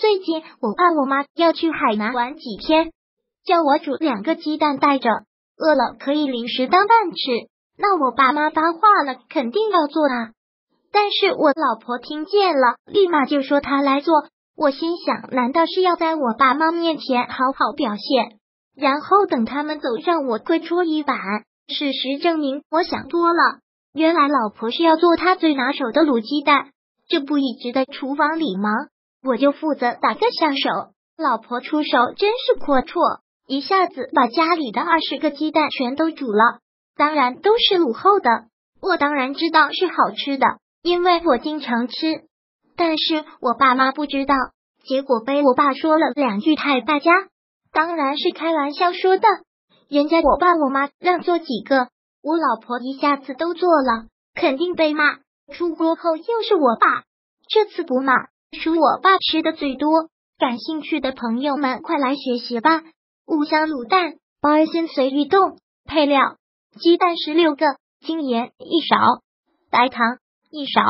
最近我爸我妈要去海南玩几天，叫我煮两个鸡蛋带着，饿了可以临时当饭吃。那我爸妈发话了，肯定要做啊。但是我老婆听见了，立马就说她来做。我心想，难道是要在我爸妈面前好好表现，然后等他们走让我跪搓衣板？事实证明，我想多了。原来老婆是要做他最拿手的卤鸡蛋，这不一直在厨房里吗？我就负责打个下手。老婆出手真是阔绰，一下子把家里的二十个鸡蛋全都煮了，当然都是卤后的。我当然知道是好吃的，因为我经常吃。但是我爸妈不知道，结果被我爸说了两句太败家，当然是开玩笑说的。人家我爸我妈让做几个，我老婆一下子都做了，肯定被骂。出锅后又是我爸，这次不骂，数我爸吃的最多。感兴趣的朋友们，快来学习吧！五香卤蛋，包心随意动。配料：鸡蛋十六个，精盐一勺，白糖一勺，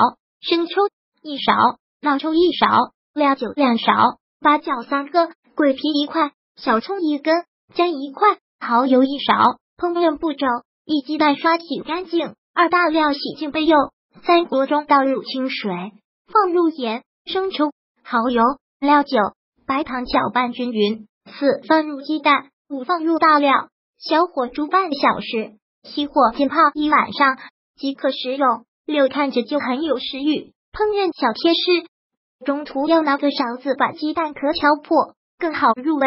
生抽一勺，老抽一勺，料酒两勺，八角三个，桂皮一块，小葱一根，姜一块。蚝油一勺，烹饪步骤：一鸡蛋刷洗干净，二大料洗净备用。三锅中倒入清水，放入盐、生抽、蚝油、料酒、白糖，搅拌均匀。四放入鸡蛋，五放入大料，小火煮半小时，熄火浸泡一晚上即可食用。六看着就很有食欲。烹饪小贴士：中途要拿个勺子把鸡蛋壳敲破，更好入味。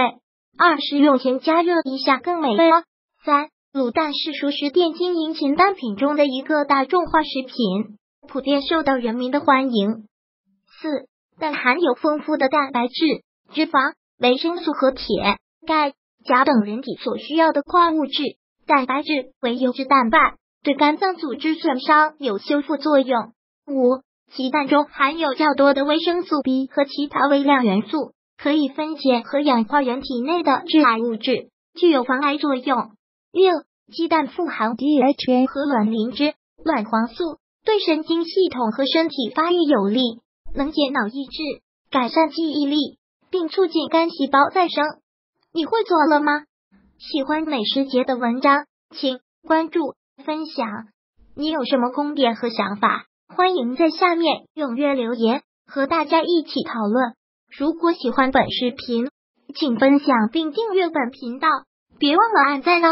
二是用前加热一下更美味哦。三卤蛋是熟食店经营前单品中的一个大众化食品，普遍受到人民的欢迎。四但含有丰富的蛋白质、脂肪、维生素和铁、钙、钾等人体所需要的矿物质。蛋白质为优质蛋白，对肝脏组织损伤有修复作用。五鸡蛋中含有较多的维生素 B 和其他微量元素。可以分解和氧化人体内的致癌物质，具有防癌作用。六、鸡蛋富含 DHA 和卵磷脂、卵黄素，对神经系统和身体发育有利，能解脑益智，改善记忆力，并促进肝细胞再生。你会做了吗？喜欢美食节的文章，请关注分享。你有什么观点和想法？欢迎在下面踊跃留言，和大家一起讨论。如果喜欢本视频，请分享并订阅本频道，别忘了按赞哦！